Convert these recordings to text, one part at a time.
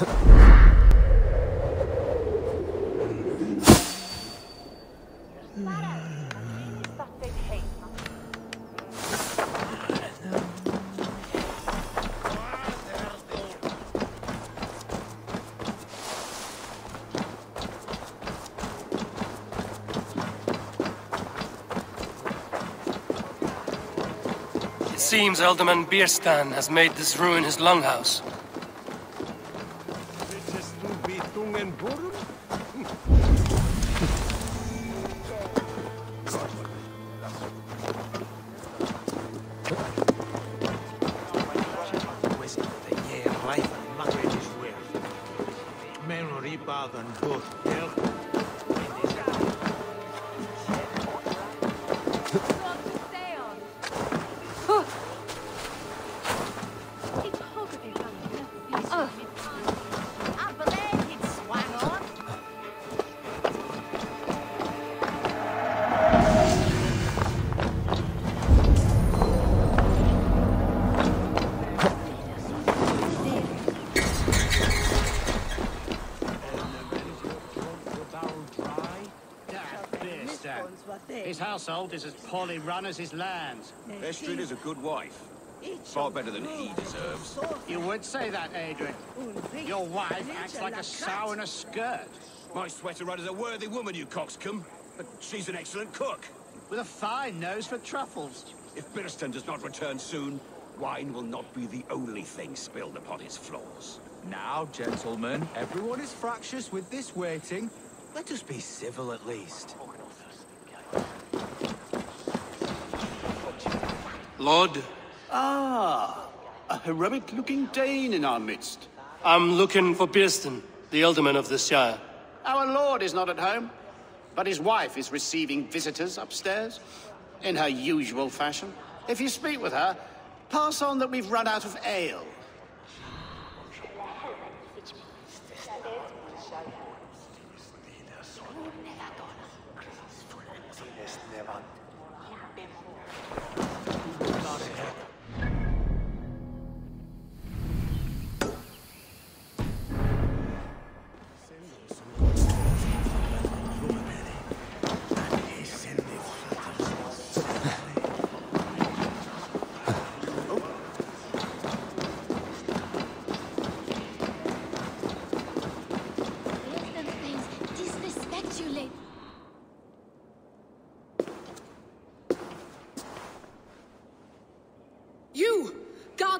It seems Alderman Birstan has made this ruin his longhouse. Household is as poorly run as his lands. Estrid is a good wife. Far better than he deserves. You would say that, Adrian. Your wife acts like a sow in a skirt. My sweater run is a worthy woman, you coxcomb. But she's an excellent cook. With a fine nose for truffles. If Birstan does not return soon, wine will not be the only thing spilled upon his floors. Now, gentlemen, everyone is fractious with this waiting. Let us be civil at least. Lord, Ah, a heroic-looking Dane in our midst. I'm looking for Birstan, the Alderman of the Shire. Our lord is not at home, but his wife is receiving visitors upstairs, in her usual fashion. If you speak with her, pass on that we've run out of ale.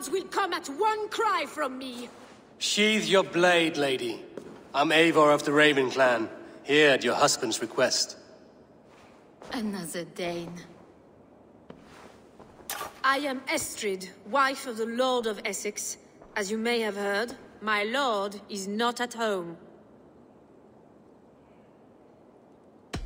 Will come at one cry from me! Sheathe your blade, lady. I'm Eivor of the Raven Clan, here at your husband's request. Another Dane. I am Estrid, wife of the Lord of Essex. As you may have heard, my lord is not at home.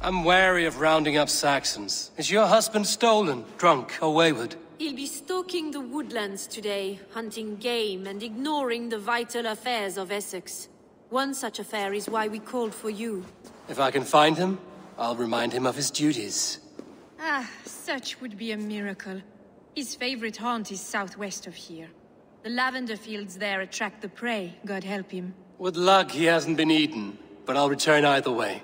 I'm wary of rounding up Saxons. Is your husband stolen, drunk, or wayward? He'll be stalking the woodlands today, hunting game and ignoring the vital affairs of Essex. One such affair is why we called for you. If I can find him, I'll remind him of his duties. Ah, such would be a miracle. His favorite haunt is southwest of here. The lavender fields there attract the prey, God help him. With luck, he hasn't been eaten, but I'll return either way.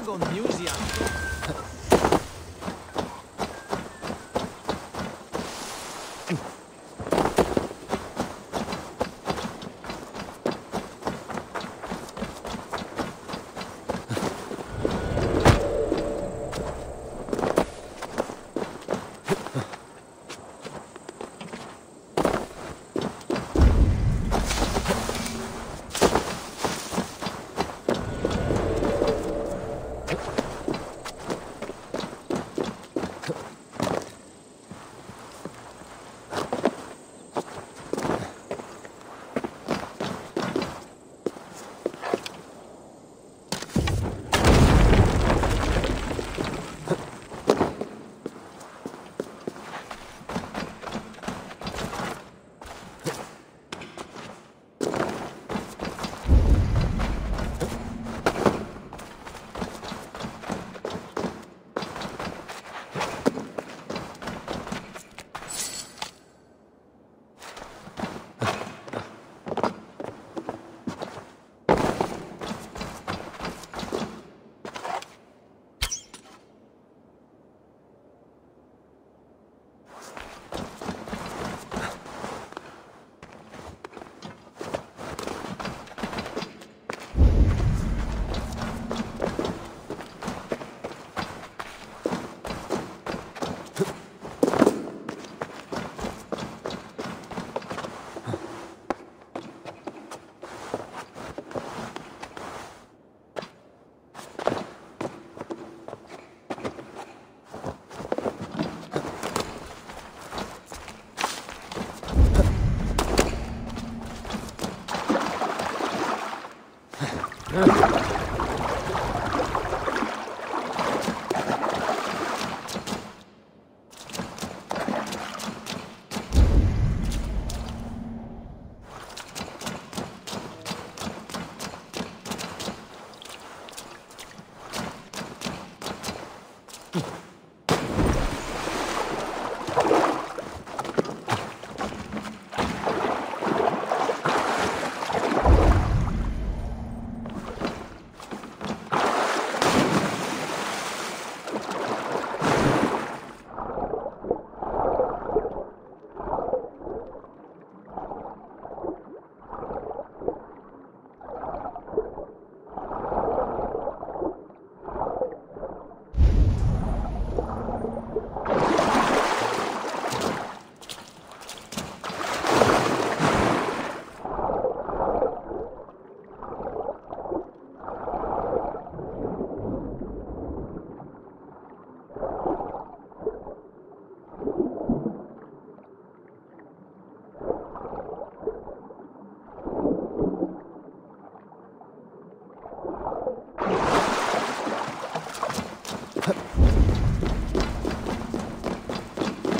We mag on museum.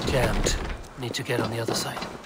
Jammed. Need to get on the other side.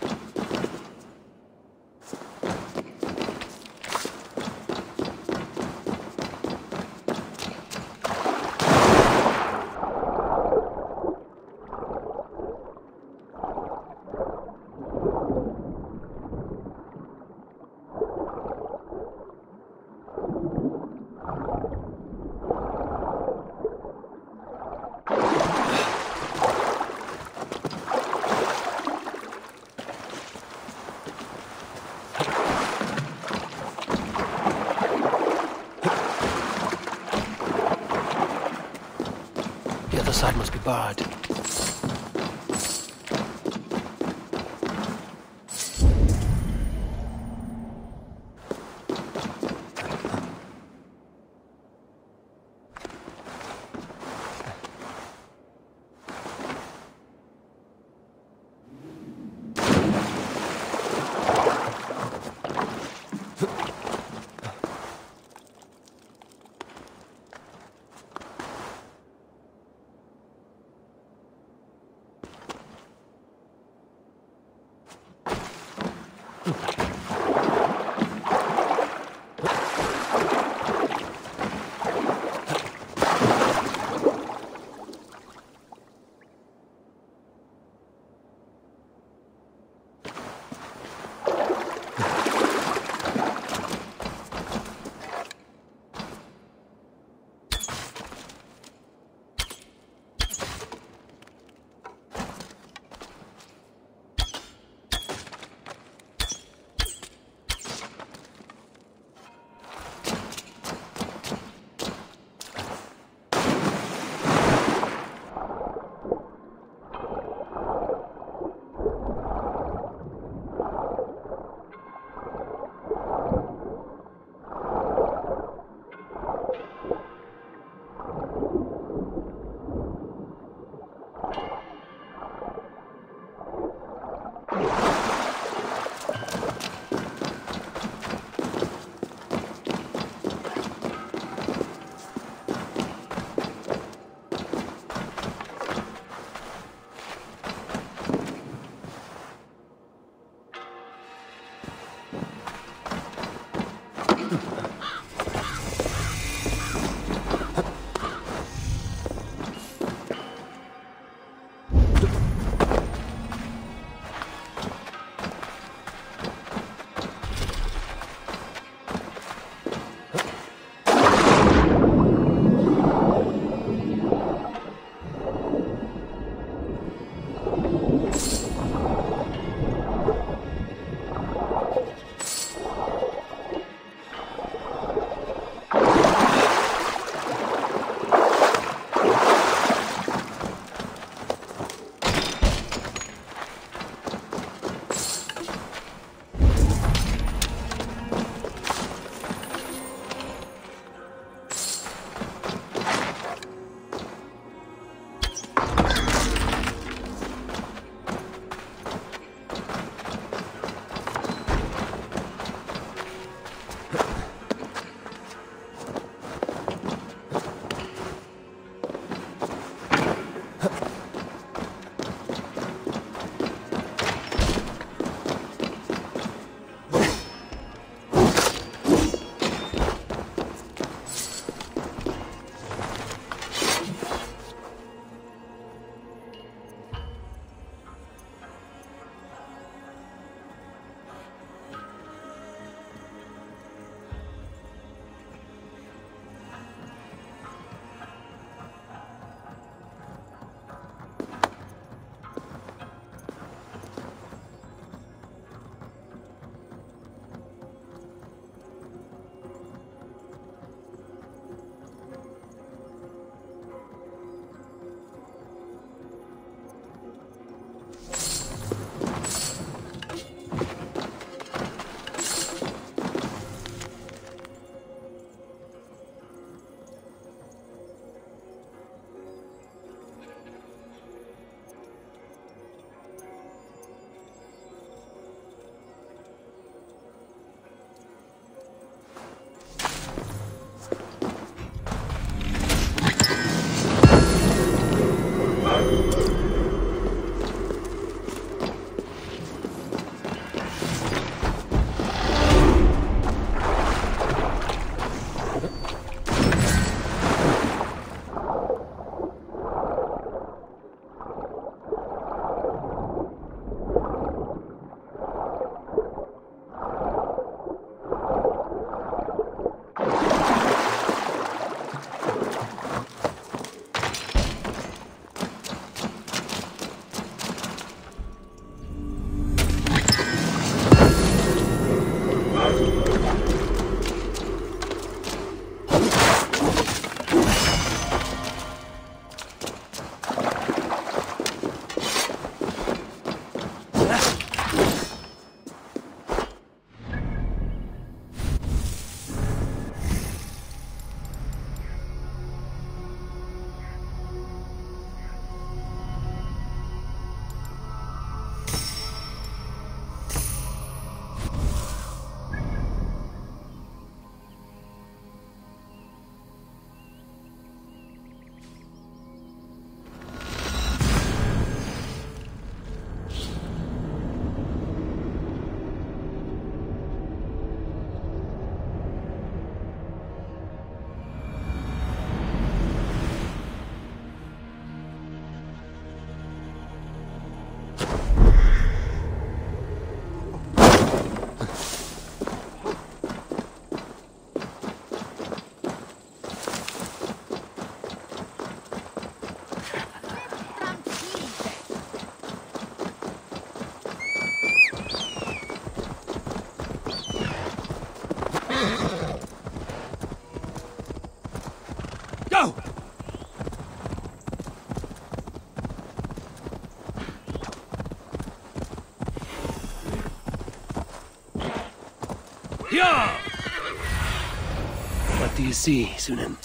See, Sýnin?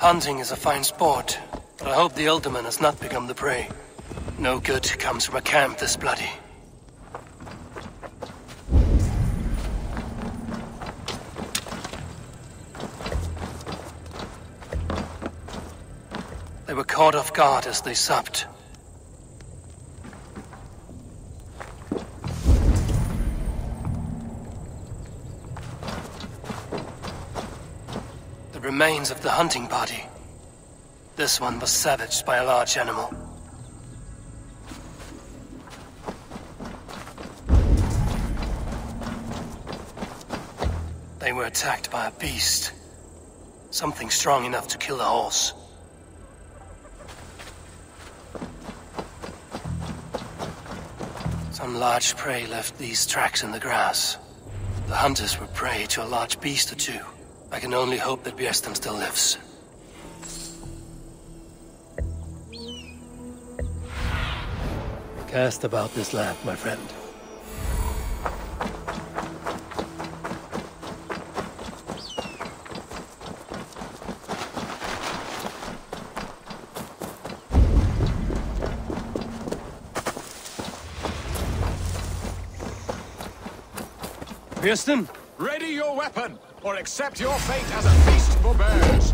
Hunting is a fine sport, but I hope the Elderman has not become the prey. No good comes from a camp this bloody. They were caught off guard as they supped. Remains of the hunting party. This one was savaged by a large animal. They were attacked by a beast. Something strong enough to kill a horse. Some large prey left these tracks in the grass. The hunters were prey to a large beast or two. I can only hope that Birstan still lives. Cast about this land, my friend. Birstan? Ready your weapon, or accept your fate as a feast for bears.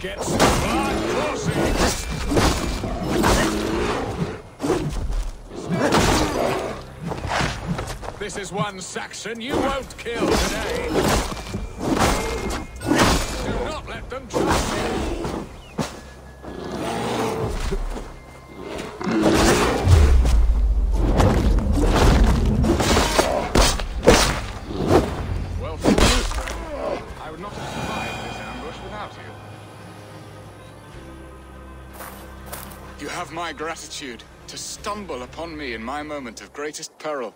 Get blood crossing. This is one Saxon you won't kill today. Gratitude to stumble upon me in my moment of greatest peril.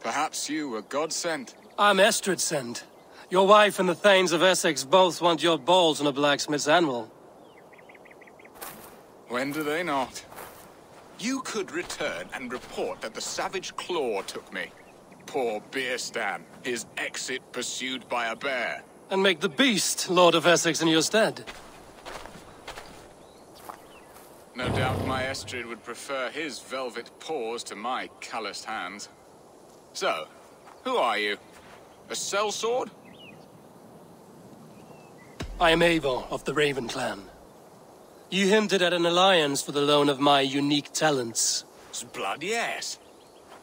Perhaps you were God sent. I'm Estrid sent. Your wife and the Thanes of Essex both want your balls on a blacksmith's anvil. When do they not? You could return and report that the savage claw took me. Poor Birstan, his exit pursued by a bear. And make the beast Lord of Essex in your stead. No doubt my Estrid would prefer his velvet paws to my calloused hands. So, who are you? A sellsword? I am Eivor of the Raven Clan. You hinted at an alliance for the loan of my unique talents. Blood, yes.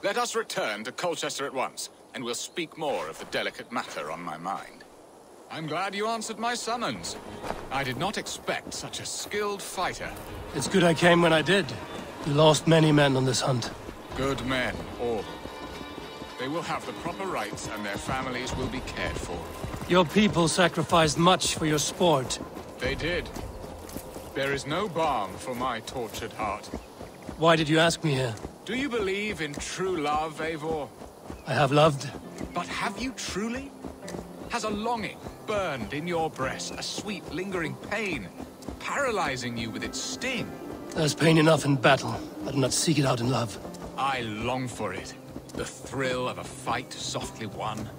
Let us return to Colchester at once, and we'll speak more of the delicate matter on my mind. I'm glad you answered my summons. I did not expect such a skilled fighter. It's good I came when I did. We lost many men on this hunt. Good men, all. They will have the proper rights, and their families will be cared for. Your people sacrificed much for your sport. They did. There is no balm for my tortured heart. Why did you ask me here? Do you believe in true love, Eivor? I have loved. But have you truly? Has a longing burned in your breast, a sweet, lingering pain, paralyzing you with its sting? There's pain enough in battle. I do not seek it out in love. I long for it. The thrill of a fight softly won.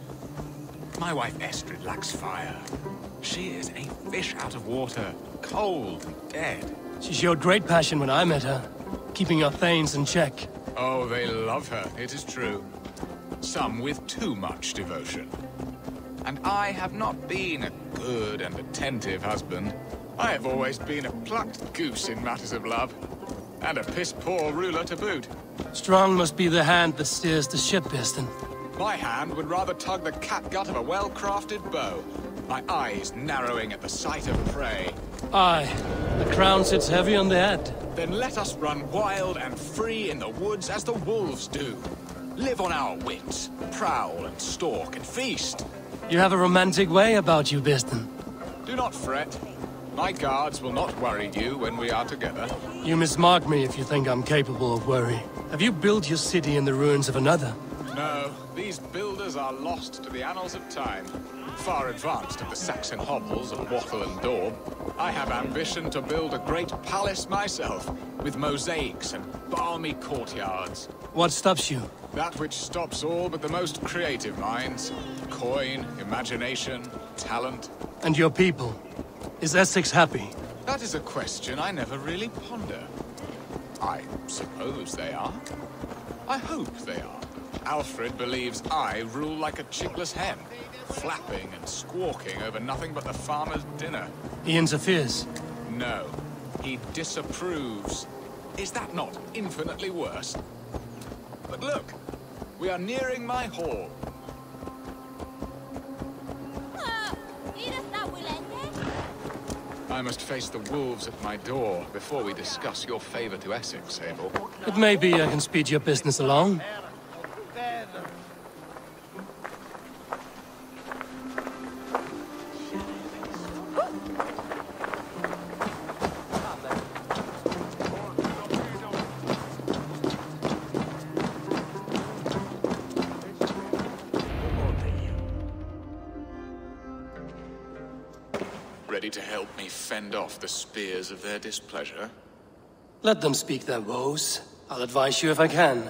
My wife Estrid lacks fire. She is a fish out of water, cold and dead. She showed great passion when I met her, keeping your Thanes in check. Oh, they love her, it is true. Some with too much devotion. And I have not been a good and attentive husband. I have always been a plucked goose in matters of love. And a piss-poor ruler to boot. Strong must be the hand that steers the ship, Birstan. My hand would rather tug the catgut of a well-crafted bow. My eyes narrowing at the sight of prey. Aye, the crown sits heavy on the head. Then let us run wild and free in the woods as the wolves do. Live on our wits, prowl and stalk and feast. You have a romantic way about you, Birstan. Do not fret. My guards will not worry you when we are together. You mismark me if you think I'm capable of worry. Have you built your city in the ruins of another? No, these builders are lost to the annals of time. Far advanced of the Saxon hovels of Wattle and Daub, I have ambition to build a great palace myself, with mosaics and balmy courtyards. What stops you? That which stops all but the most creative minds. Coin, imagination, talent. And your people? Is Essex happy? That is a question I never really ponder. I suppose they are. I hope they are. Alfred believes I rule like a chickless hen, flapping and squawking over nothing but the farmer's dinner. He interferes? No. He disapproves. Is that not infinitely worse? But look, we are nearing my hall. I must face the wolves at my door before we discuss your favor to Essex, Abel. But maybe I can speed your business along. Ready to help me fend off the spears of their displeasure? Let them speak their woes. I'll advise you if I can.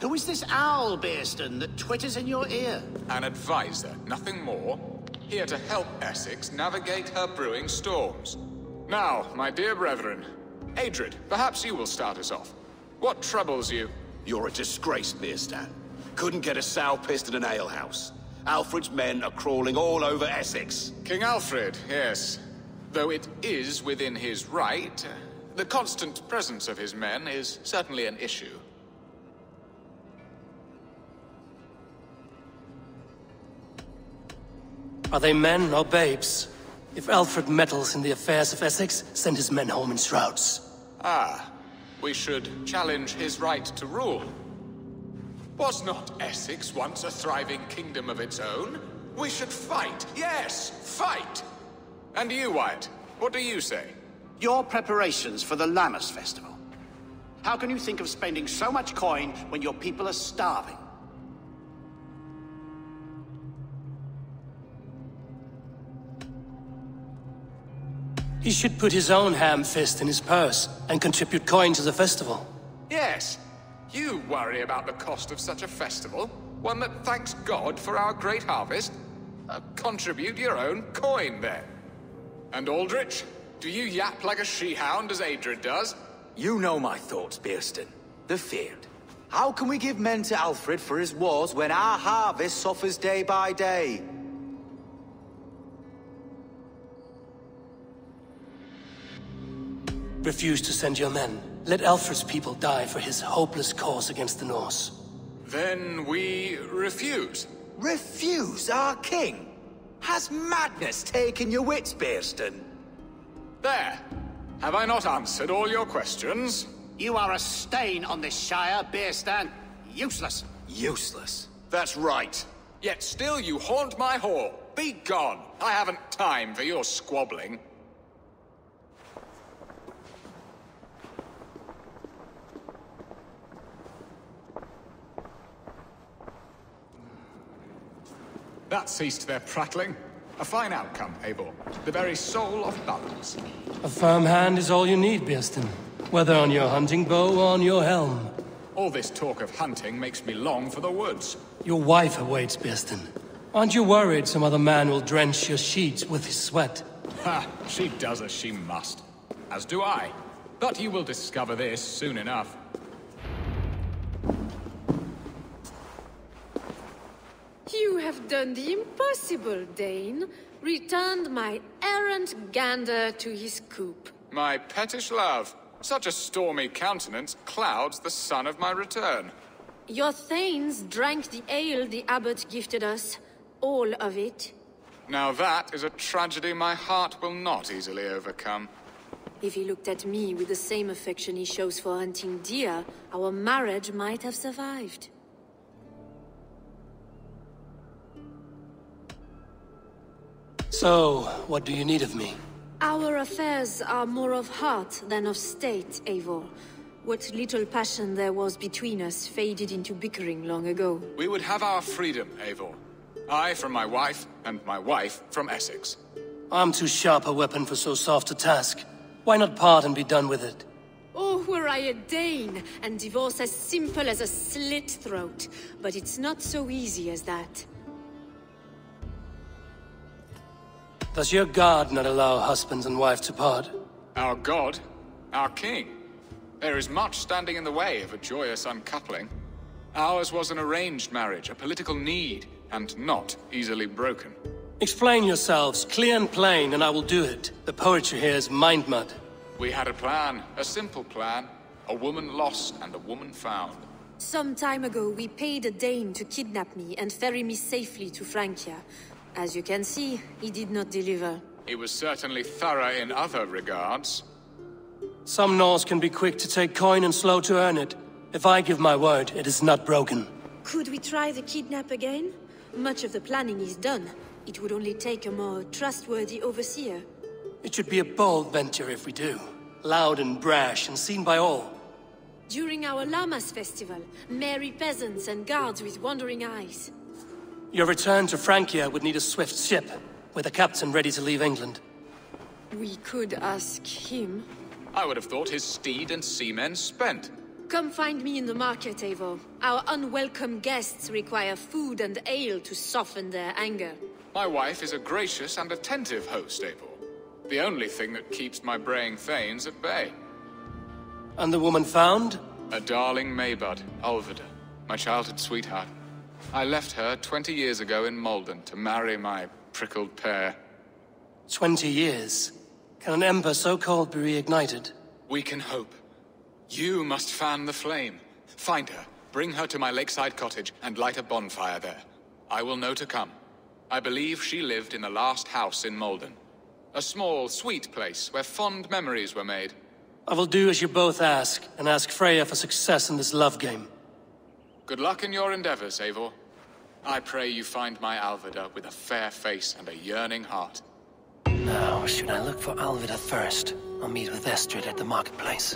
Who is this owl, Birstan, that twitters in your ear? An advisor, nothing more. Here to help Essex navigate her brewing storms. Now, my dear brethren, Adrid, perhaps you will start us off. What troubles you? You're a disgrace, Birstan. Couldn't get a sow pissed in an alehouse. Alfred's men are crawling all over Essex. King Alfred, yes. Though it is within his right, the constant presence of his men is certainly an issue. Are they men or babes? If Alfred meddles in the affairs of Essex, send his men home in shrouds. Ah, we should challenge his right to rule. Was not Essex once a thriving kingdom of its own? We should fight, yes, fight! And you, Wyatt, what do you say? Your preparations for the Lammas Festival. How can you think of spending so much coin when your people are starving? He should put his own ham fist in his purse and contribute coin to the festival. Yes, you worry about the cost of such a festival, one that thanks God for our great harvest. Uh, contribute your own coin, then. And Aldrich, do you yap like a she-hound as Adrid does? You know my thoughts, Birstan. The feared. How can we give men to Alfred for his wars when our harvest suffers day by day? Refuse to send your men. Let Alfred's people die for his hopeless cause against the Norse. Then we refuse. Refuse our king? Has madness taken your wits, Birstan? There. Have I not answered all your questions? You are a stain on this Shire, Birstan. Useless. Useless. That's right. Yet still you haunt my hall. Be gone. I haven't time for your squabbling. That ceased their prattling. A fine outcome, Abel. The very soul of balance. A firm hand is all you need, Birstan. Whether on your hunting bow or on your helm. All this talk of hunting makes me long for the woods. Your wife awaits, Birstan. Aren't you worried some other man will drench your sheets with his sweat? Ha! She does as she must. As do I. But you will discover this soon enough. Have done the impossible, Dane. Returned my errant gander to his coop. My pettish love. Such a stormy countenance clouds the sun of my return. Your thanes drank the ale the abbot gifted us. All of it. Now that is a tragedy my heart will not easily overcome. If he looked at me with the same affection he shows for hunting deer, our marriage might have survived. So, what do you need of me? Our affairs are more of heart than of state, Eivor. What little passion there was between us faded into bickering long ago. We would have our freedom, Eivor. I from my wife, and my wife from Essex. I'm too sharp a weapon for so soft a task. Why not part and be done with it? Oh, were I a Dane, and divorce as simple as a slit throat. But it's not so easy as that. Does your god not allow husband and wife to part? Our god? Our king? There is much standing in the way of a joyous uncoupling. Ours was an arranged marriage, a political need, and not easily broken. Explain yourselves, clear and plain, and I will do it. The poetry here is mind mud. We had a plan, a simple plan. A woman lost and a woman found. Some time ago, we paid a Dane to kidnap me and ferry me safely to Francia. As you can see, he did not deliver. He was certainly thorough in other regards. Some Norse can be quick to take coin and slow to earn it. If I give my word, it is not broken. Could we try the kidnap again? Much of the planning is done. It would only take a more trustworthy overseer. It should be a bold venture if we do. Loud and brash and seen by all. During our Lammas festival, merry peasants and guards with wandering eyes. Your return to Francia would need a swift ship, with a captain ready to leave England. We could ask him. I would have thought his steed and seamen spent. Come find me in the market, Eivor. Our unwelcome guests require food and ale to soften their anger. My wife is a gracious and attentive host, Eivor. The only thing that keeps my braying thanes at bay. And the woman found? A darling Maybud, Ulvida, my childhood sweetheart. I left her 20 years ago in Maldon to marry my prickled pear. Twenty years? Can an ember so cold be reignited? We can hope. You must fan the flame. Find her, bring her to my lakeside cottage, and light a bonfire there. I will know to come. I believe she lived in the last house in Maldon. A small, sweet place where fond memories were made. I will do as you both ask, and ask Freya for success in this love game. Good luck in your endeavors, Eivor. I pray you find my Alvida with a fair face and a yearning heart. Now, should I look for Alvida first? I'll meet with Estrid at the marketplace.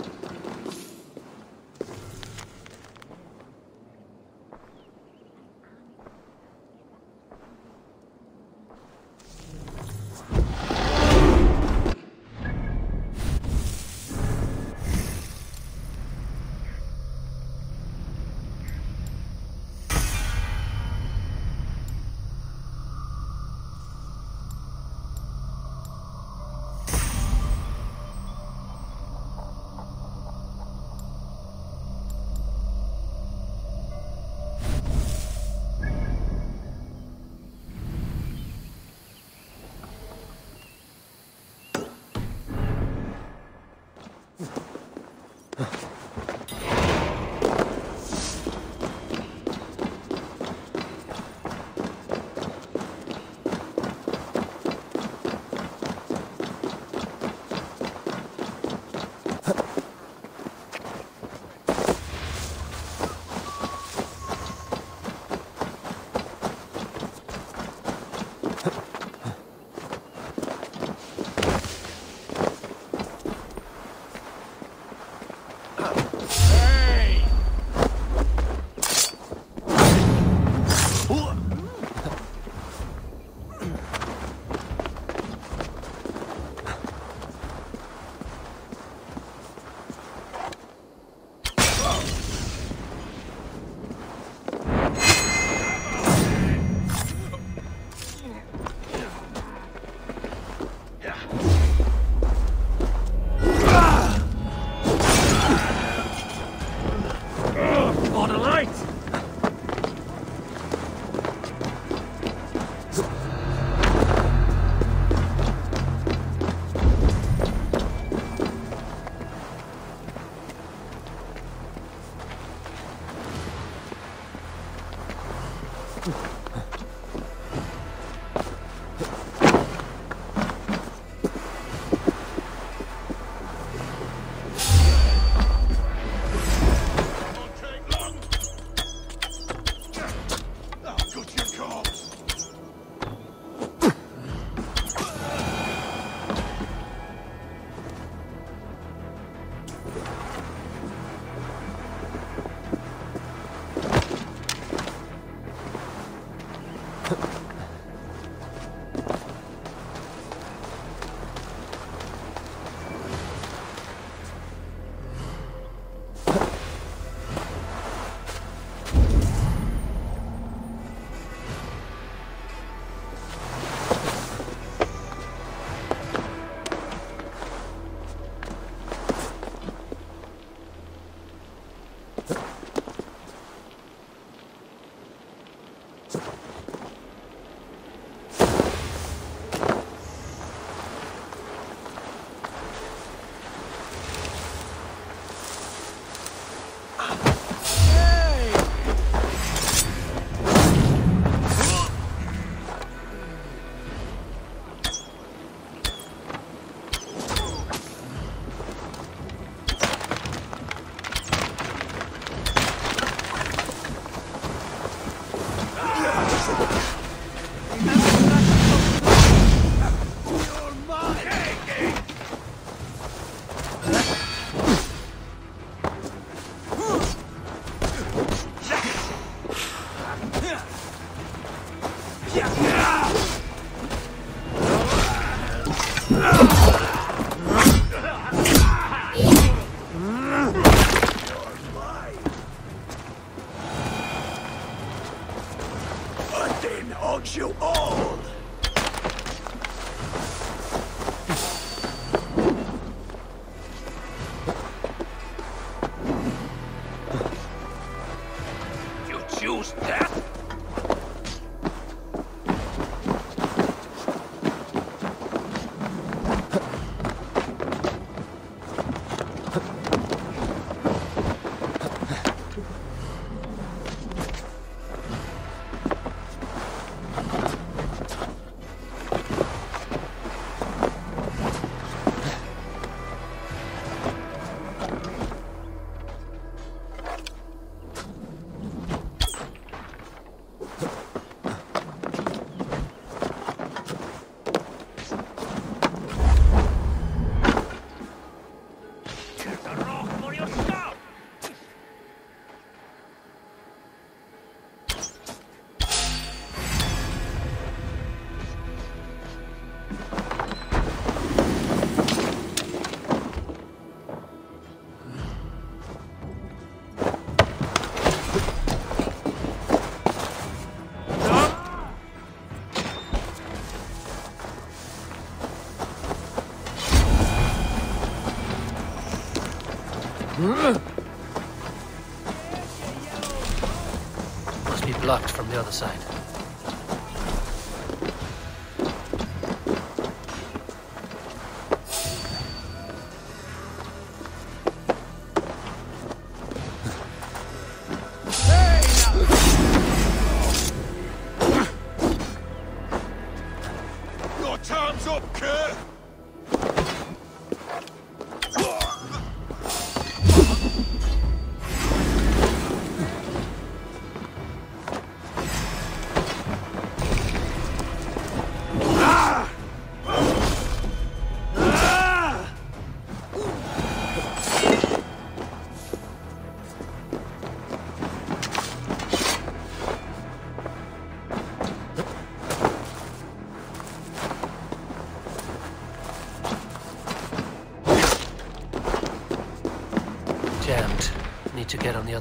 The other side.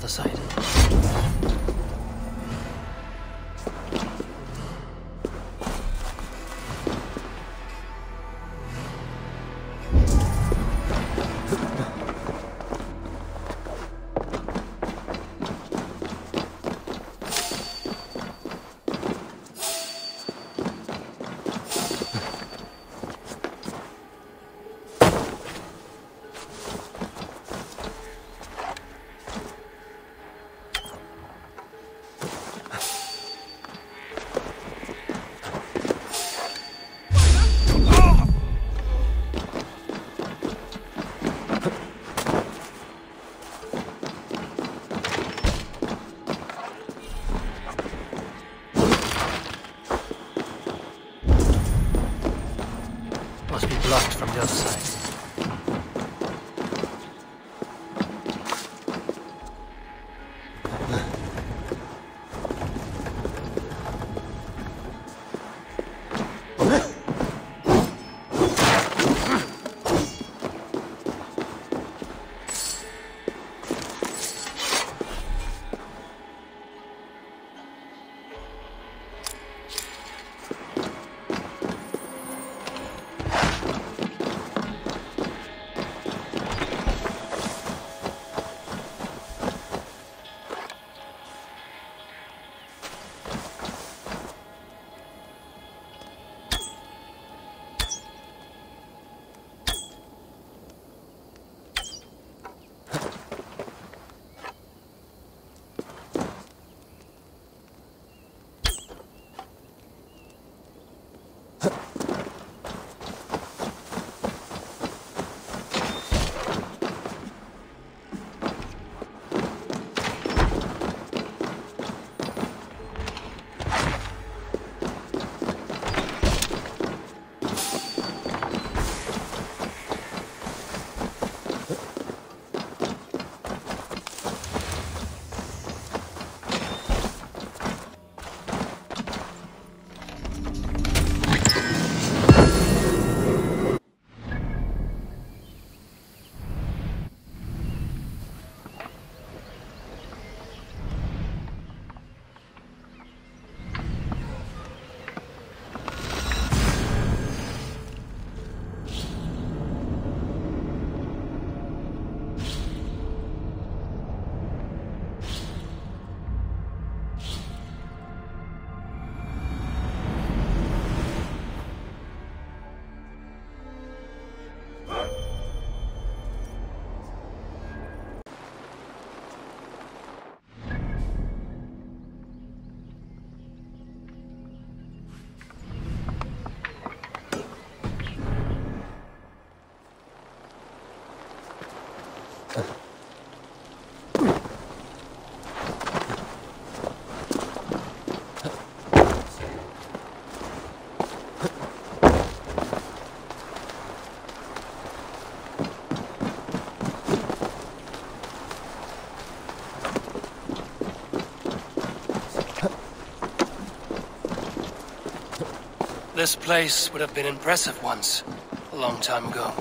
Other side. This place would have been impressive once, a long time ago.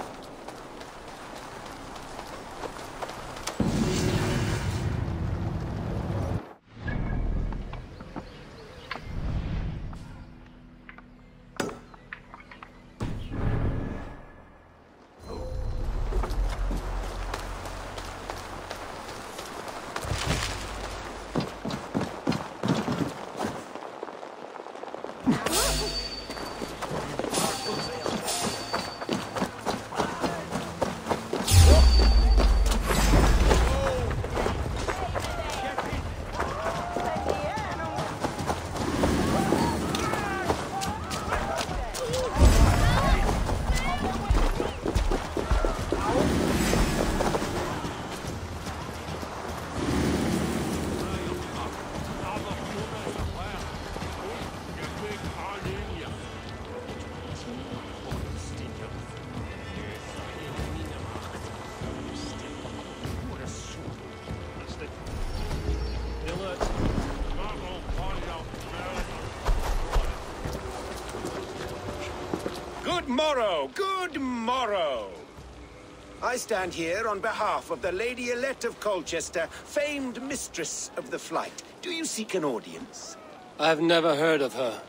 I stand here on behalf of the Lady Elette of Colchester, famed mistress of the flight. Do you seek an audience? I've never heard of her.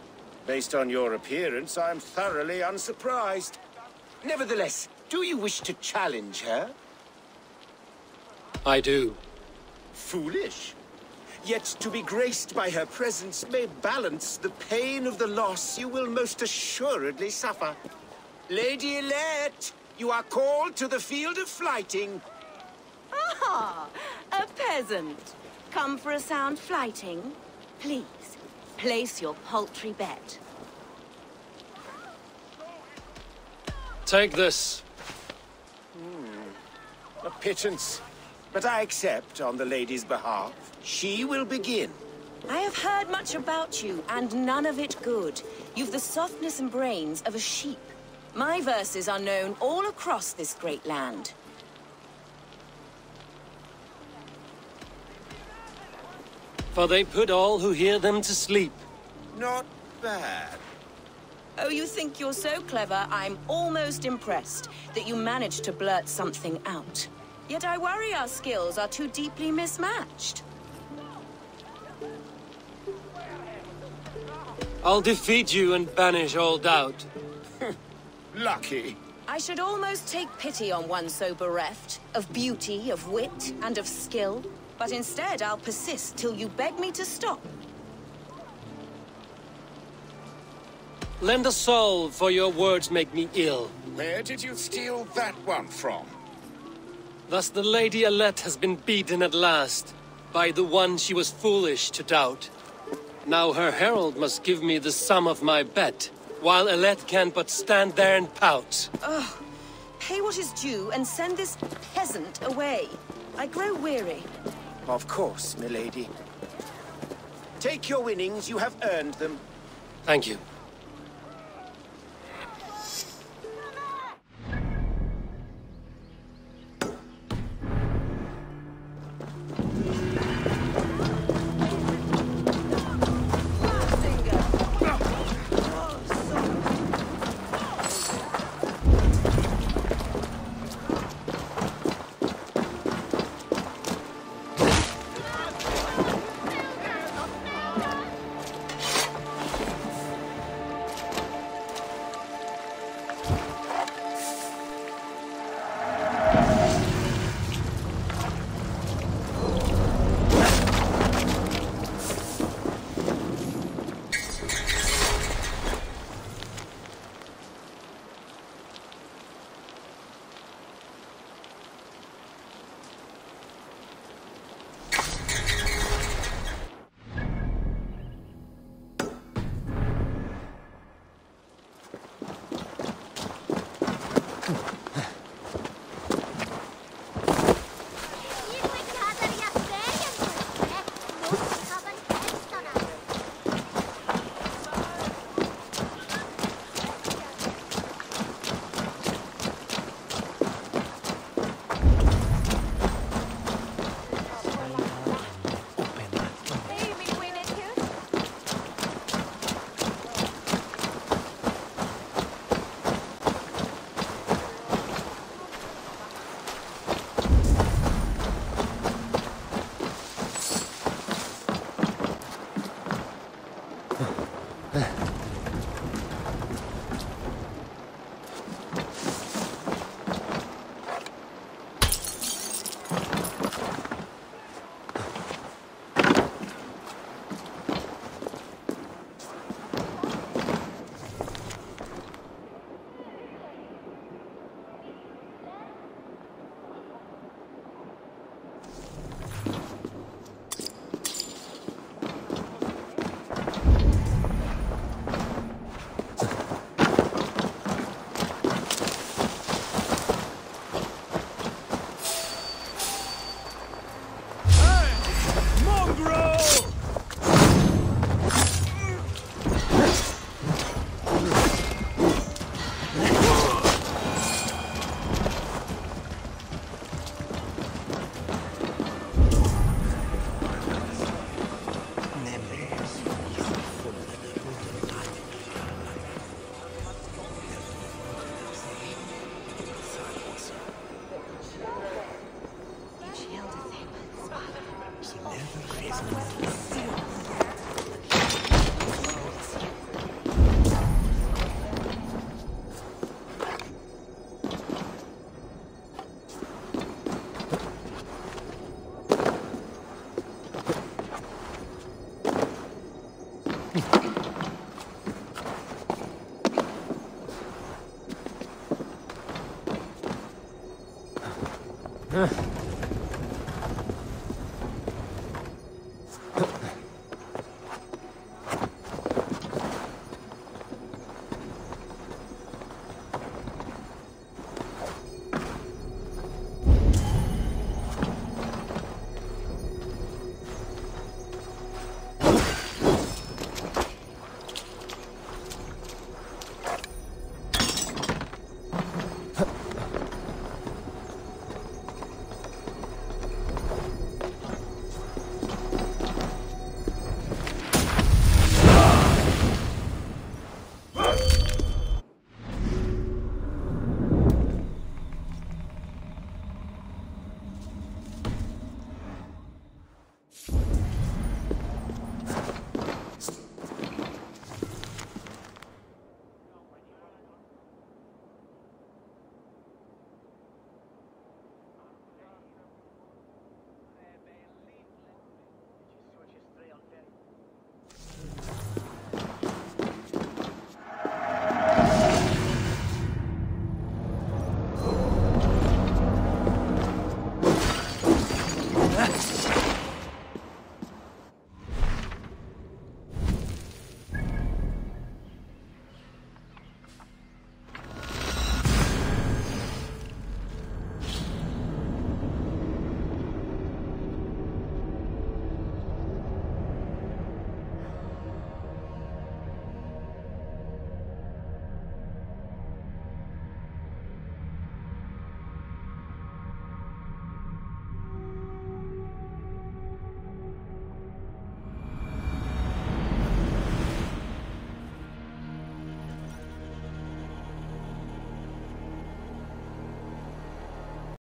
Based on your appearance, I'm thoroughly unsurprised. Nevertheless, do you wish to challenge her? I do. Foolish. Yet to be graced by her presence may balance the pain of the loss you will most assuredly suffer. Lady Elette, you are called to the field of flyting. Ah, a peasant. Come for a sound flyting? Please, place your paltry bet. Take this. Hmm. A pittance. But I accept on the lady's behalf. She will begin. I have heard much about you, and none of it good. You've the softness and brains of a sheep. My verses are known all across this great land. For they put all who hear them to sleep. Not bad. Oh, you think you're so clever, I'm almost impressed that you managed to blurt something out. Yet I worry our skills are too deeply mismatched. I'll defeat you and banish all doubt. Lucky. I should almost take pity on one so bereft, of beauty, of wit, and of skill. But instead, I'll persist till you beg me to stop. Lend a soul, for your words make me ill. Where did you steal that one from? Thus the Lady Alette has been beaten at last, by the one she was foolish to doubt. Now her herald must give me the sum of my bet, while Alette can but stand there and pout. Ugh. Pay what is due and send this peasant away. I grow weary. Of course, milady. Take your winnings, you have earned them. Thank you.